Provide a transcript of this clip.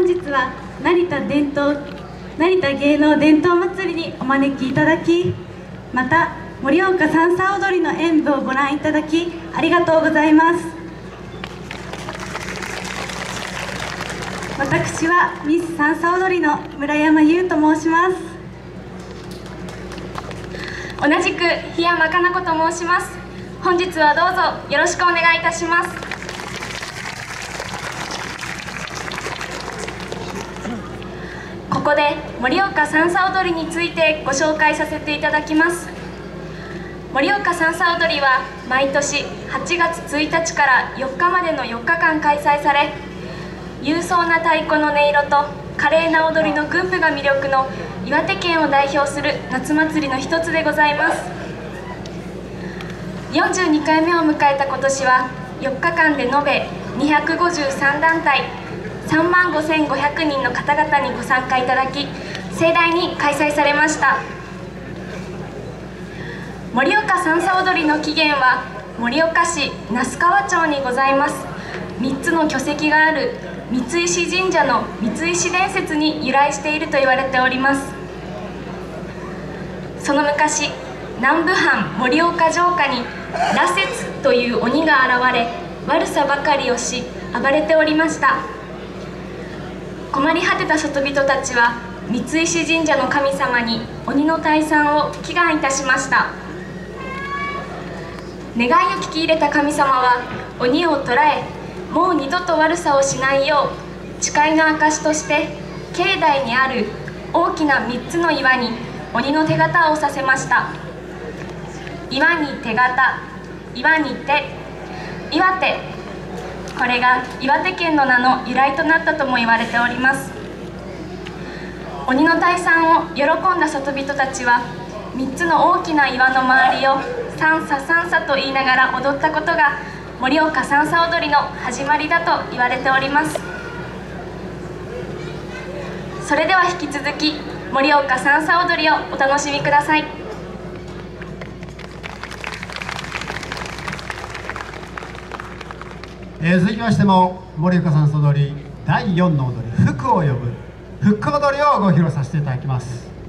本日は成田伝統成田芸能伝統祭りにお招きいただきまた盛岡三叉踊りの演舞をご覧いただきありがとうございます。私はミス三叉踊りの村山優と申します。同じく檜山かな子と申します。本日はどうぞよろしくお願いいたします。ここで盛岡三叉踊りについてご紹介させていただきます。盛岡三叉踊りは毎年8月1日から4日までの4日間開催され勇壮な太鼓の音色と華麗な踊りの群舞が魅力の岩手県を代表する夏祭りの一つでございます。42回目を迎えた今年は4日間で延べ253団体3万5500人の方々にご参加いただき盛大に開催されました。盛岡三叉踊りの起源は盛岡市那須川町にございます。3つの巨石がある三石神社の三石伝説に由来していると言われております。その昔南部藩盛岡城下に羅刹という鬼が現れ悪さばかりをし暴れておりました。困り果てた里人たちは三石神社の神様に鬼の退散を祈願いたしました。願いを聞き入れた神様は鬼を捕らえもう二度と悪さをしないよう誓いの証として境内にある大きな3つの岩に鬼の手形をさせました。岩に手形岩に手岩手これが岩手県の名の由来となったとも言われております。鬼の退散を喜んだ里人たちは3つの大きな岩の周りを三叉三叉と言いながら踊ったことが盛岡三叉踊りの始まりだと言われております。それでは引き続き盛岡三叉踊りをお楽しみください。えー、続きましても森岡さんの踊り第4の踊り「福を呼ぶ」「福踊り」をご披露させていただきます。